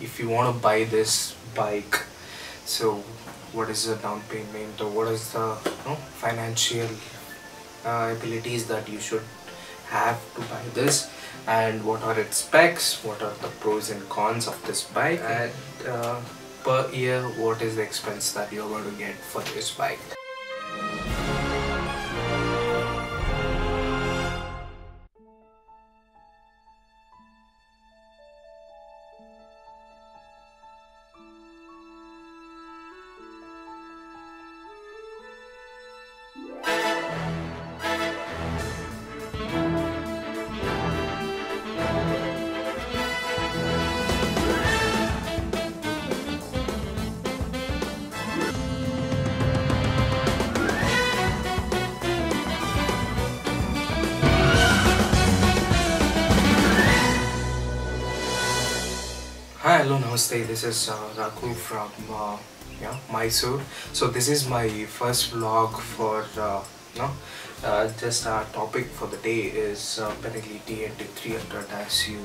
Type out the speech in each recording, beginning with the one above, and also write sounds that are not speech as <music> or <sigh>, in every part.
if you want to buy this bike so what is the down payment or what is the you know, financial uh, abilities that you should have to buy this? And what are its specs? What are the pros and cons of this bike? And uh, per year what is the expense that you're going to get for this bike namaste. This is uh, from uh, yeah, Mysore. So this is my first vlog for uh, you know, uh, just our topic for the day is uh, Benelli TNT 300 as you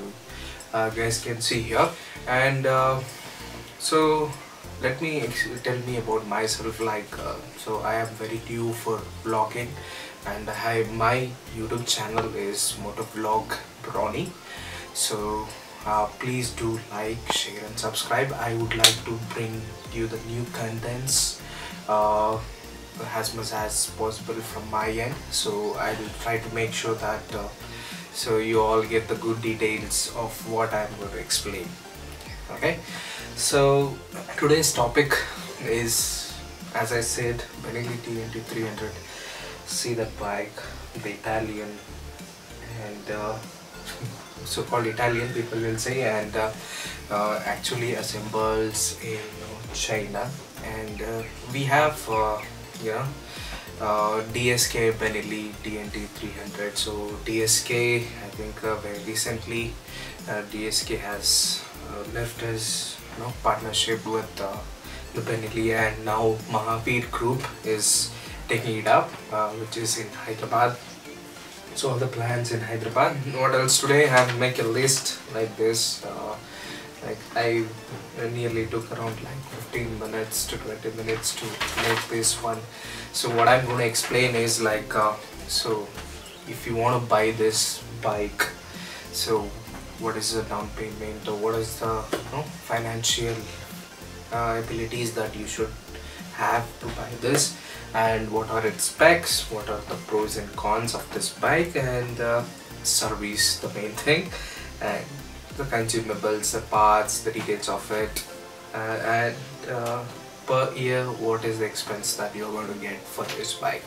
uh, guys can see here. And uh, so let me tell me about myself. Like uh, so, I am very new for vlogging, and I my YouTube channel is Motovlog Brawny. So uh, please do like, share, and subscribe. I would like to bring you the new contents uh, as much as possible from my end. So I will try to make sure that uh, so you all get the good details of what I'm going to explain. Okay, so today's topic is, as I said, Benelli TNT 300. See that bike, the Italian, and. <laughs> So-called Italian people will say and uh, uh, actually assembles in China. And uh, we have uh, you know uh, DSK Benelli TNT 300 so DSK I think uh, very recently DSK has left his you know, partnership with the Benelli. And now Mahavir Group is taking it up which is in Hyderabad so all the plans in Hyderabad. What else today? I have make a list like this. Uh, like I nearly took around like 15 minutes to 20 minutes to make this one. So what I'm going to explain is like uh, so if you want to buy this bike, so what is the down payment or what is the you know, financial uh, abilities that you should have to buy this and what are its specs what are the pros and cons of this bike and uh, service the main thing. And the consumables the parts the details of it uh, and uh, per year what is the expense that you're going to get for this bike.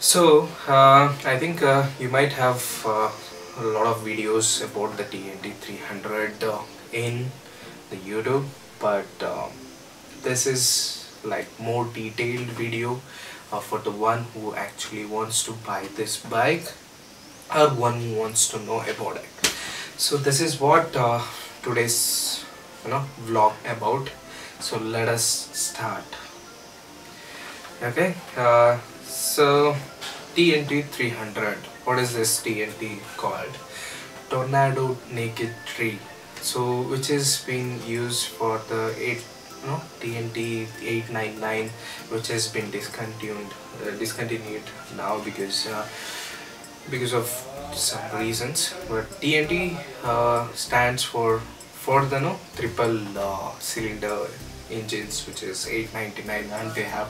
So uh, I think uh, you might have uh, a lot of videos about the TNT 300 uh, in the YouTube but this is like more detailed video uh, for the one who actually wants to buy this bike or one who wants to know about it. So this is what uh, today's you know vlog about. So let us start. Okay uh, so TNT 300 what is this TNT called? Tornado naked Tre. So which is being used for the 8 no? TNT 899 which has been discontinued uh, discontinued now because uh, because of some reasons. But TNT uh, stands for for the no triple uh, cylinder engines which is 899 and they have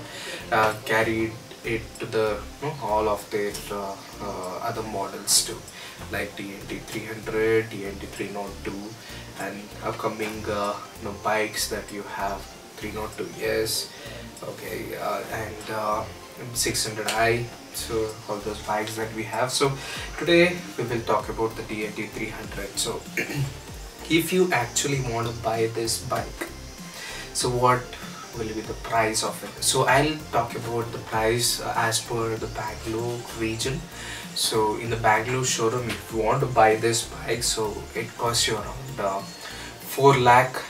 uh, carried it to the no, all of their uh, uh, other models too like TNT 300 TNT 302 and upcoming uh, you know, bikes that you have 302 yes okay uh, and uh, 600i so all those bikes that we have. So today we will talk about the TNT 300 so <clears throat> if you actually want to buy this bike so what will be the price of it. So I'll talk about the price uh, as per the Bangalore region. So in the Bangalore showroom if you want to buy this bike so it costs you around uh, 4 lakh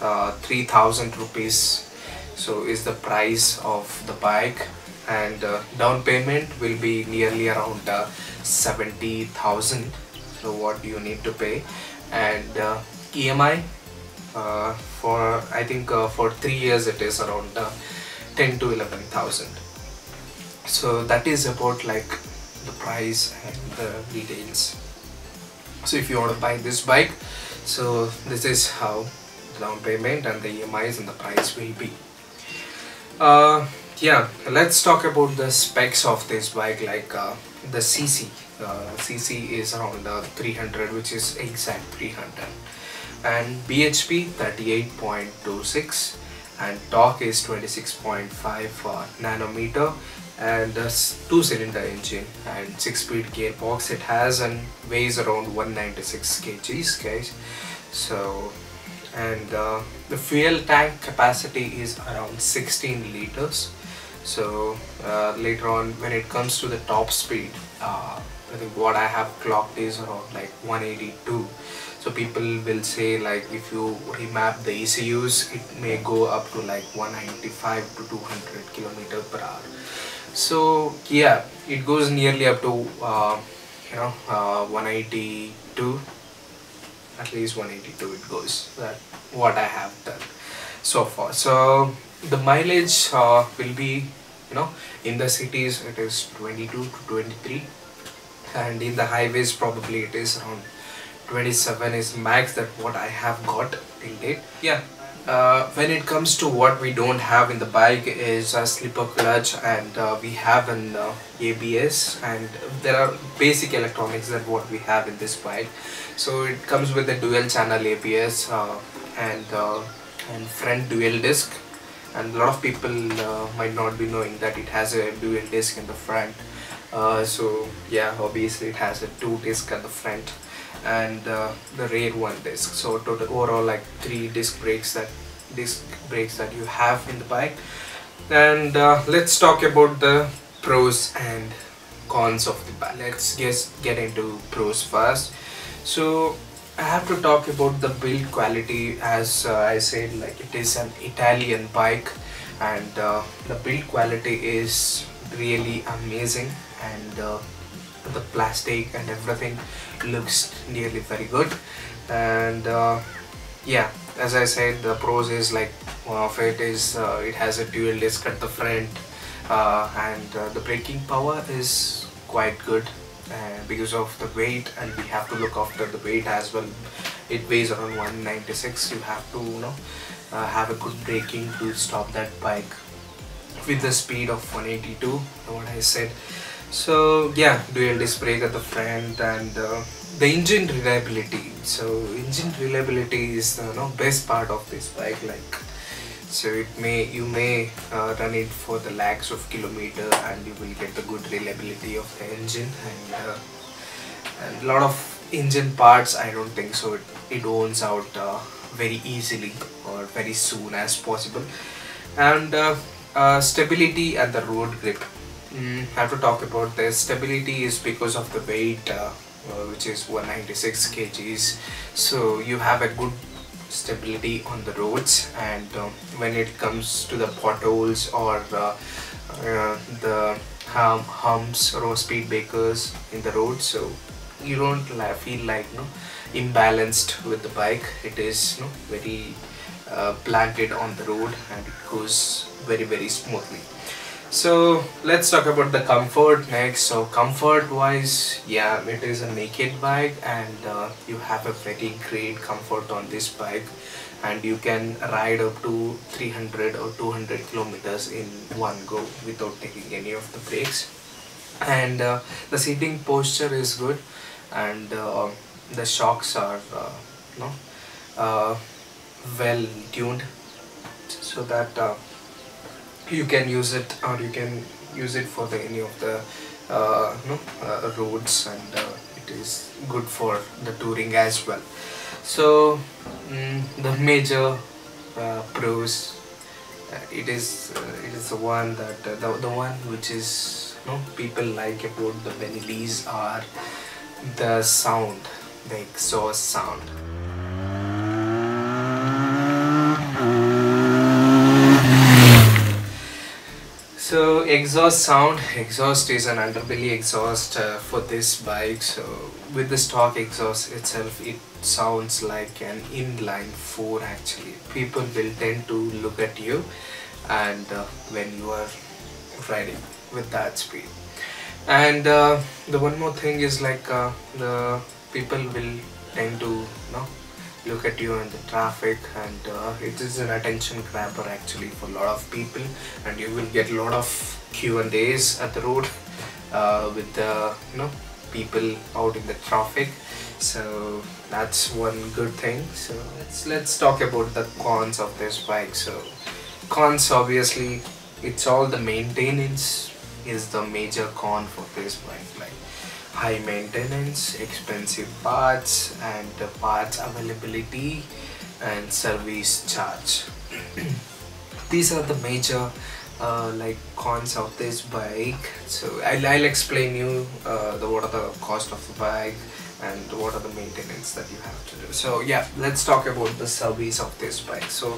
uh, 3000 rupees. So is the price of the bike. And uh, down payment will be nearly around uh, 70000 so what you need to pay? And uh, EMI for I think uh, for three years it is around uh, 10 to 11,000 so that is about like the price and the details. So if you want to buy this bike so this is how the down payment and the EMIs and the price will be. Uh, yeah let's talk about the specs of this bike like uh, the CC uh, CC is around uh, 300 which is exact 300 and BHP 38.26 and torque is 26.5 uh, nanometer and a two cylinder engine and 6 speed gearbox. It has and weighs around 196 kgs guys. So and uh, the fuel tank capacity is around 16 liters. So uh, later on when it comes to the top speed uh, I think what I have clocked is around like 182 so people will say like if you remap the ECUs it may go up to like 195 to 200 kilometer per hour. So yeah it goes nearly up to uh, you know uh, 182 at least 182 it goes. That what I have done so far. So the mileage uh, will be you know in the cities it is 22 to 23 and in the highways probably it is around 27 is max that what I have got till date. Yeah. Uh, when it comes to what we don't have in the bike is a slipper clutch and uh, we have an uh, ABS and there are basic electronics that what we have in this bike. So it comes with a dual channel ABS uh, and uh, and front dual disc. And a lot of people uh, might not be knowing that it has a dual disc in the front. So yeah obviously it has a two disc at the front and uh, the rear one disc. So total overall like three disc brakes that disc brakes that you have in the bike. And uh, let's talk about the pros and cons of the bike. Let's just get into pros first. So I have to talk about the build quality. As uh, I said like it is an Italian bike and uh, the build quality is really amazing. And uh, the plastic and everything looks nearly very good. And uh, yeah as I said the pros is like one of it is uh, it has a dual disc at the front uh, and uh, the braking power is quite good uh, because of the weight and we have to look after the weight as well. It weighs around 196 you have to you know uh, have a good braking to stop that bike. With the speed of 182 what I said so yeah dual disc brake at the front and uh, the engine reliability. So engine reliability is the you know, best part of this bike like so it may you may uh, run it for the lakhs of kilometer and you will get the good reliability of the engine and, uh, and a lot of engine parts I don't think so. It, it owns out uh, very easily or very soon as possible. And uh, uh, stability and the road grip mm, have to talk about this stability is because of the weight uh, which is 196 kgs. So you have a good stability on the roads and uh, when it comes to the potholes or uh, uh, the hum, humps or speed breakers in the road so you don't feel like you know, imbalanced with the bike. It is you know, very uh, planted on the road and it goes very very smoothly so let's talk about the comfort next. So comfort wise yeah it is a naked bike and uh, you have a very great comfort on this bike. And you can ride up to 300 or 200 kilometers in one go without taking any of the brakes and uh, the seating posture is good and uh, the shocks are uh, you know, uh, well tuned. So that uh, you can use it or you can use it for the any of the uh, uh, roads and uh, it is good for the touring as well. So mm, the major uh, pros uh, it is uh, it is the one that the, the one which is you know, people like about the Benellis are the sound the exhaust sound so exhaust sound. Exhaust is an underbelly exhaust uh, for this bike. So with the stock exhaust itself it sounds like an inline 4 actually. People will tend to look at you and uh, when you are riding with that speed. And uh, the one more thing is like uh, the people will tend to you know look at you in the traffic and uh, it is an attention grabber actually for a lot of people. And you will get a lot of Q and A's at the road uh, with the you know people out in the traffic. So that's one good thing. So let's let's talk about the cons of this bike. So cons obviously it's all the maintenance is the major con for this bike. Like high maintenance expensive parts and the parts availability and service charge. <clears throat> These are the major uh, like cons of this bike. So I'll, I'll explain you uh, the what are the cost of the bike and what are the maintenance that you have to do. So yeah let's talk about the service of this bike. So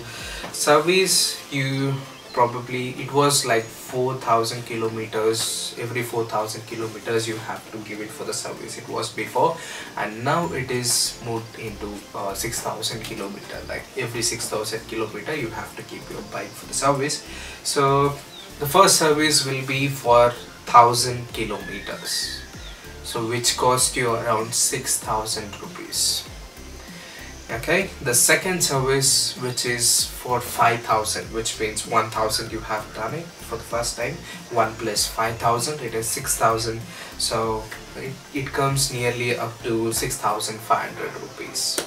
service you probably it was like 4000 kilometers. Every 4000 kilometers you have to give it for the service. It was before and now it is moved into uh, 6000 kilometer. Like every 6000 kilometer you have to keep your bike for the service. So the first service will be for 1000 kilometers. So which cost you around 6000 rupees okay the second service which is for 5000 which means 1000 you have done it for the first time. 1 plus 5000 it is 6000 so it, it comes nearly up to 6500 rupees.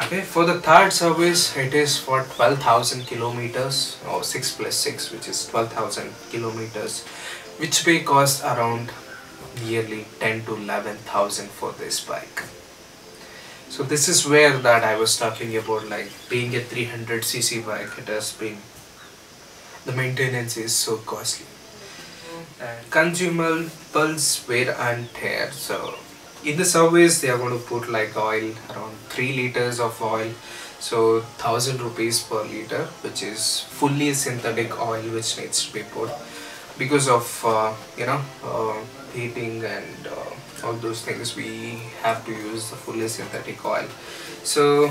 Okay for the third service it is for 12000 kilometers or 6 plus 6 which is 12000 kilometers which may cost around nearly 10 to 11000 for this bike so this is where that I was talking about like being a 300cc bike it has been the maintenance is so costly. And consumables wear and tear so in the service they are going to put like oil around 3 liters of oil so 1000 rupees per liter which is fully synthetic oil which needs to be put because of uh, you know uh, heating and uh, all those things we have to use the fully synthetic oil. So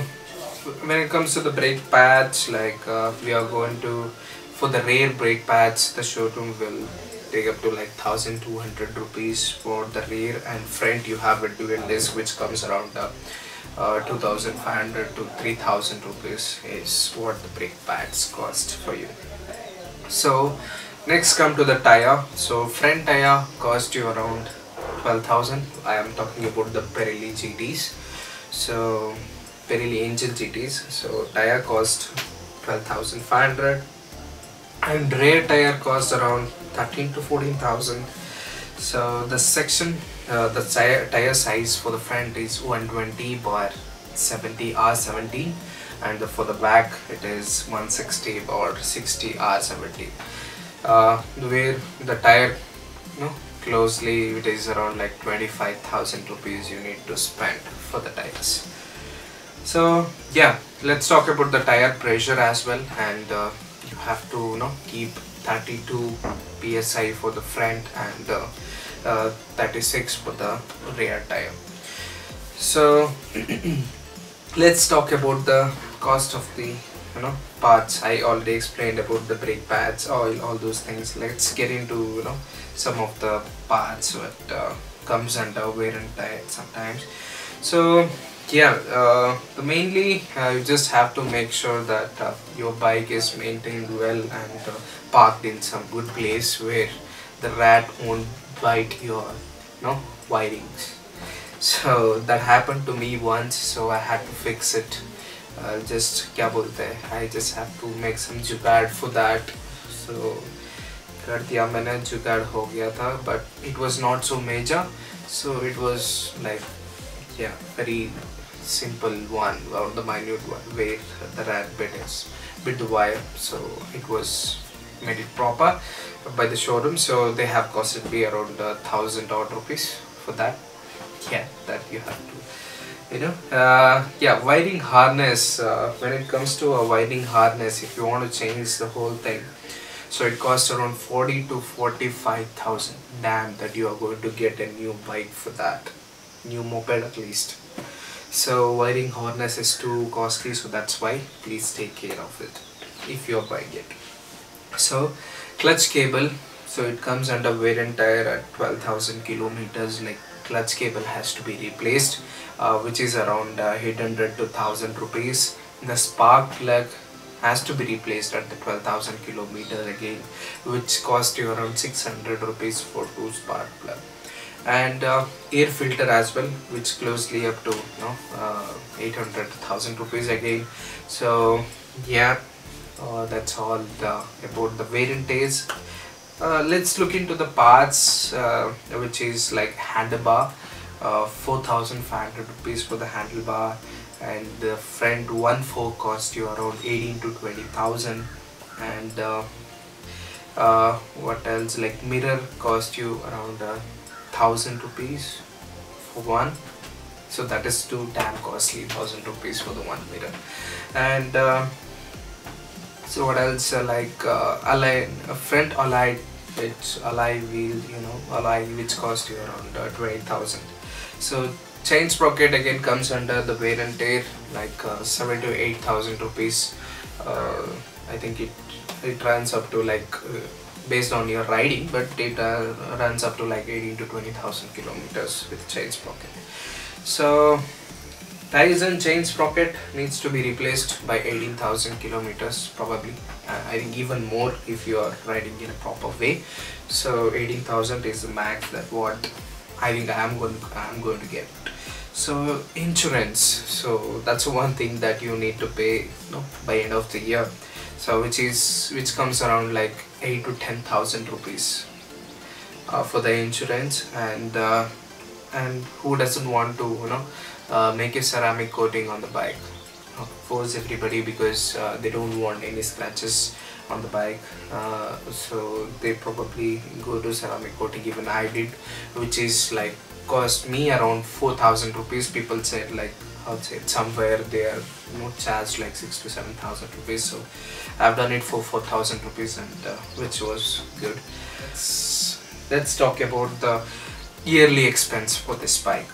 when it comes to the brake pads like uh, we are going to for the rear brake pads the showroom will take up to like 1200 rupees for the rear and front. You have a dual disc which comes around uh, uh, 2500 to 3000 rupees is what the brake pads cost for you. So next come to the tire. So front tire cost you around 12,000 I am talking about the Pirelli GTs so Pirelli Angel GTs so tire cost 12,500 and rear tire cost around 13 to 14,000 so the section uh, the tire, tire size for the front is 120 by 70 R70 and the, for the back it is 160 or 60 R70 uh, where the tire you know, closely it is around like 25,000 rupees you need to spend for the tires. So yeah let's talk about the tire pressure as well and uh, you have to you know keep 32 psi for the front and uh, uh, 36 for the rear tire. So <clears throat> let's talk about the cost of the you know parts. I already explained about the brake pads oil all those things. Let's get into you know some of the parts that uh, comes under wear and tear sometimes. So yeah uh, mainly uh, you just have to make sure that uh, your bike is maintained well and uh, parked in some good place where the rat won't bite your you know wirings. So that happened to me once so I had to fix it just क्या बोलते हैं I just have to make some जुगाड़ for that so कर दिया मैंने जुगाड़ हो गया था but it was not so major so it was like yeah very simple one or the minute one where the rat bit is bit the wire so it was made it proper by the showroom so they have costed me around a thousand odd rupees for that yeah that you have to you know. Uh, yeah wiring harness uh, when it comes to a wiring harness if you want to change the whole thing so it costs around 40 to 45,000 damn that you are going to get a new bike for that. New moped at least. So wiring harness is too costly so that's why please take care of it if you're buying it. So clutch cable so it comes under wear and tear at 12,000 kilometers like clutch cable has to be replaced which is around uh, 800 to 1000 rupees. The spark plug has to be replaced at the 12,000 kilometers again which cost you around 600 rupees for two spark plug. And uh, air filter as well which closely up to you know uh, 800 1000 rupees again. So yeah uh, that's all the, about the variant is. Uh, let's look into the parts uh, which is like handlebar uh, 4500 rupees for the handlebar and the front one fork cost you around 18 to 20000 and uh, uh, what else? Like mirror cost you around a thousand rupees for one. So that is too damn costly thousand rupees for the one mirror. And uh, so what else? Uh, like uh, alloy a front alloy it's alloy wheel you know alloy which cost you around uh, 20000 so chain sprocket again comes under the wear and tear like uh, 7 to 8000 rupees. Uh, i think it it runs up to like uh, based on your riding but it uh, runs up to like 18 to 20000 kilometers with chain sprocket so tires and chain sprocket needs to be replaced by 18000 kilometers probably. Uh, i think even more if you are riding in a proper way. So 18000 is the max that what i think i am going i am going to get. So insurance. So that's one thing that you need to pay you know, by end of the year. So which is which comes around like 8 to 10,000 rupees uh, for the insurance. And uh, and who doesn't want to you know uh, make a ceramic coating on the bike of course everybody because uh, they don't want any scratches on the bike. Uh, so they probably go to ceramic coating even I did which is like cost me around 4000 rupees. People said like somewhere they are you know charged like six to seven thousand rupees. So I've done it for 4000 rupees and uh, which was good. Let's, let's talk about the yearly expense for this bike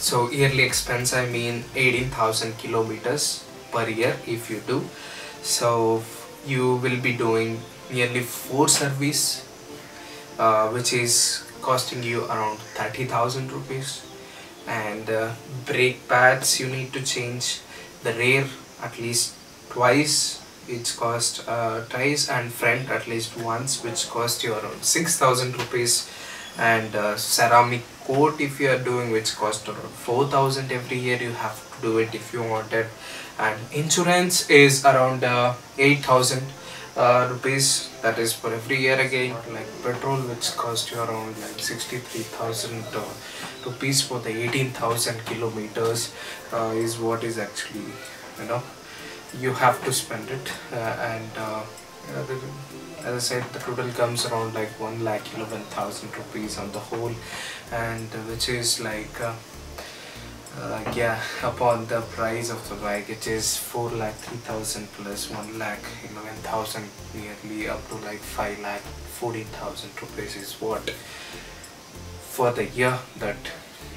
so yearly expense I mean 18,000 kilometers per year if you do. So you will be doing nearly four service uh, which is costing you around 30,000 rupees. And uh, brake pads you need to change the rear at least twice which cost uh, twice and front at least once which cost you around 6,000 rupees. And uh, ceramic coat if you are doing which cost? Around 4000 every year you have to do it if you want it. And insurance is around uh, 8000 uh, rupees. That is for every year again. Like petrol which cost you around like 63000 uh, rupees for the 18000 kilometers uh, is what is actually you know you have to spend it. Uh, and as I said the total comes around like 1 lakh 11,000 rupees on the whole and which is like uh, uh, yeah upon the price of the bike it is 4 lakh 3000 plus 1 lakh 11000 nearly up to like 5 lakh 14000 rupees is what for the year that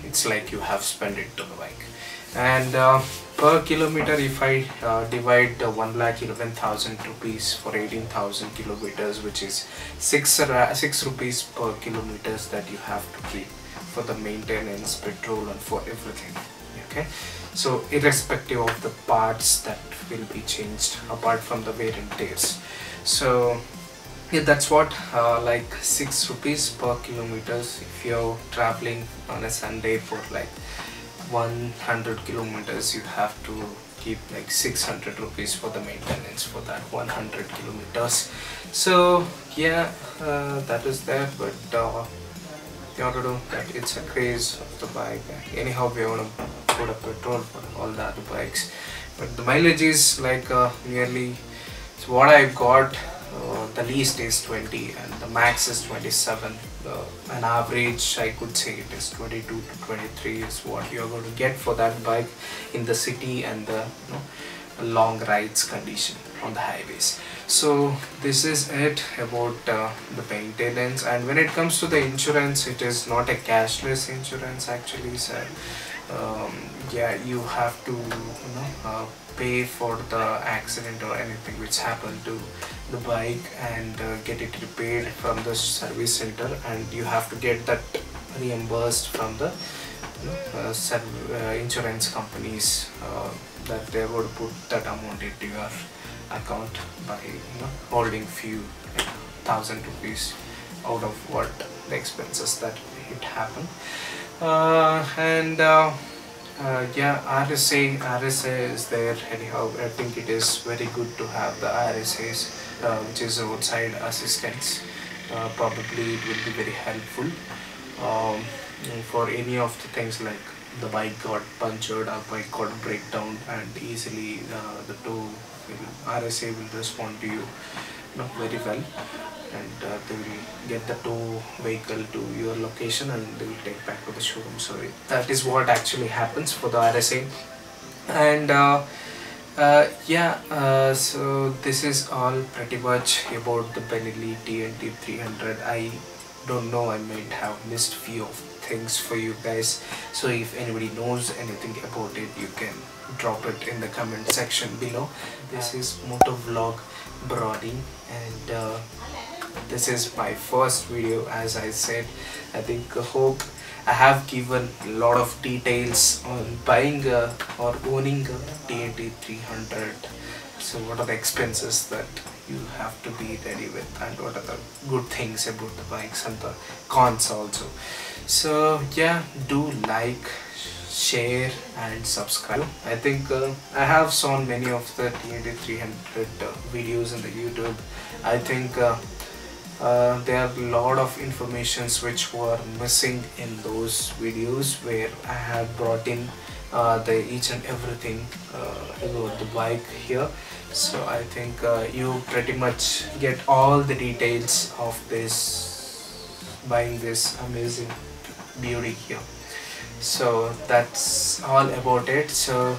it's like you have spent it to the bike. And uh, per kilometer if I uh, divide the 1 lakh 11,000 rupees for 18,000 kilometers which is 6, 6 rupees per kilometers that you have to keep for the maintenance petrol and for everything okay? So irrespective of the parts that will be changed apart from the wear and tears. So yeah that's what uh, like 6 rupees per kilometers if you're traveling on a Sunday for like 100 kilometers you have to keep like 600 rupees for the maintenance for that 100 kilometers. So yeah uh, that is there but uh, you want to do that it's a craze of the bike. Anyhow we want to put a petrol for all the other bikes. But the mileage is like uh, nearly so what I got uh, the least is 20 and the max is 27 uh, an average I could say it is 22 to 23 is what you're going to get for that bike in the city and the you know, long rides condition on the highways. So this is it about uh, the maintenance. And when it comes to the insurance it is not a cashless insurance actually sir. Um, yeah you have to you know uh, pay for the accident or anything which happened to the bike and uh, get it repaired from the service center and you have to get that reimbursed from the uh, uh, insurance companies uh, that they would put that amount into your account by you know holding few like, thousand rupees out of what the expenses that it happened. Uh, and uh, uh, yeah RSA RSA is there anyhow. I think it is very good to have the RSAs which is roadside assistance uh, probably it will be very helpful um, for any of the things like the bike got punctured or bike got breakdown and easily uh, the tow RSA will respond to you, know, very well. And uh, they will get the tow vehicle to your location and they will take back to the showroom. So it, that is what actually happens for the RSA and uh, uh, yeah uh, so this is all pretty much about the Benelli TNT 300 I don't know I might have missed few of things for you guys. So if anybody knows anything about it you can drop it in the comment section below. This is motovlog Brawny and uh, this is my first video as I said. I think hope I have given a lot of details on buying a, or owning a TNT 300 so what are the expenses that you have to be ready with and what are the good things about the bikes and the cons also. So yeah do like share and subscribe. I think uh, i have shown many of the tnt 300 uh, videos in the youtube. I think uh, uh, there are a lot of informations which were missing in those videos where i have brought in uh, the each and everything uh, about the bike here. So i think uh, you pretty much get all the details of this buying this amazing beauty here. So that's all about it. So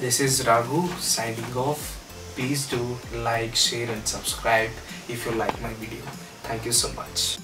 this is raghu signing off. Please do like share and subscribe if you like my video thank you so much